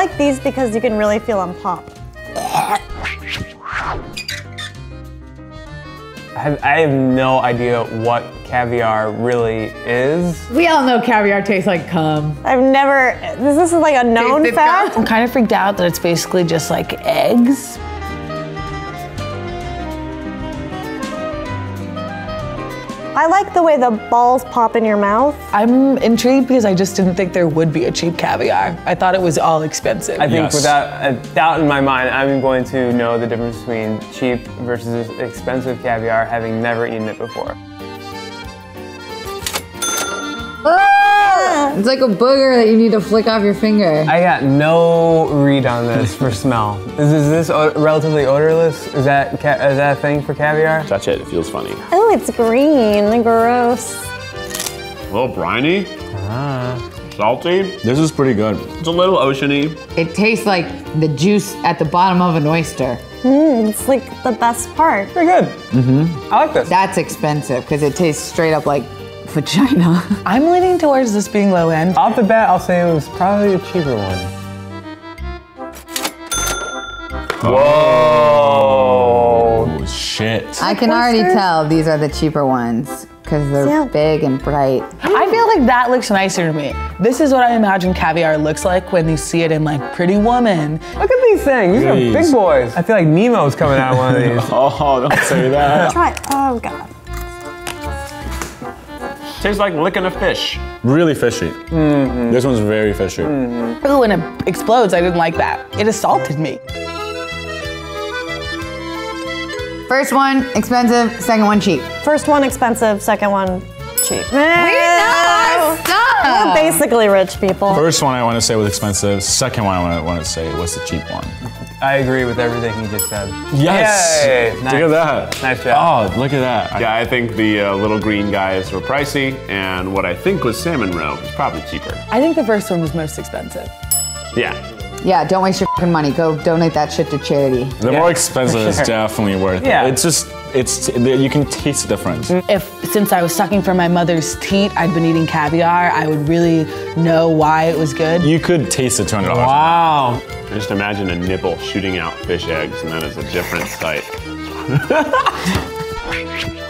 like these because you can really feel them pop. I have, I have no idea what caviar really is. We all know caviar tastes like cum. I've never, this, this is like a known fact. cum? I'm kind of freaked out that it's basically just like eggs. I like the way the balls pop in your mouth. I'm intrigued because I just didn't think there would be a cheap caviar. I thought it was all expensive. I think Yes. without a uh, doubt in my mind, I'm going to know the difference between cheap versus expensive caviar, having never eaten it before. It's like a booger that you need to flick off your finger. I got no read on this for smell. Is, is this o- relatively odorless? Is that ca- is that a thing for caviar? Touch it, it feels funny. Oh, it's green. Gross. A little briny. Ah Salty. This is pretty good. It's a little oceany. It tastes like the juice at the bottom of an oyster. It's like the best part. Pretty good. Mm-hmm. I like this. That's expensive because it tastes straight up like vagina. I'm leaning towards this being low end. Off the bat, I'll say it was probably a cheaper one. Whoa. Oh shit. I can already tell these are the cheaper ones because they're Yeah. big and bright. I feel like that looks nicer to me. This is what I imagine caviar looks like when you see it in like Pretty Woman. Look at these things. These are big boys. I feel like Nemo's coming out of one of these. Oh, don't say that. Try. it. Oh god. Tastes like licking a fish. really fishy. Mm-hmm. This one's very fishy. Mm-hmm. Ooh, and it explodes. I didn't like that. It assaulted me. First one expensive, second one cheap. First one expensive. Second one cheap. We know our We're basically rich people. First one I want to say was expensive. Second one I want to, say was the cheap one. I agree with everything he just said. Yes. Yay. Look Nice. at that. Nice job. Oh, look at that. Yeah, I think the uh, little green guys were pricey, and what I think was salmon roe was probably cheaper. I think the first one was most expensive. Yeah. Yeah, don't waste your fucking money. Go donate that shit to charity. The more expensive is definitely worth it. Yeah. it. It's just, it's, you can taste the difference. If since I was sucking from my mother's teat, I'd been eating caviar, I would really know why it was good. You could taste the $200. Wow. Just imagine a nipple shooting out fish eggs, and that is a different sight.